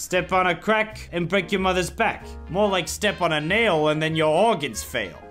Step on a crack and break your mother's back. More like step on a nail and then your organs fail.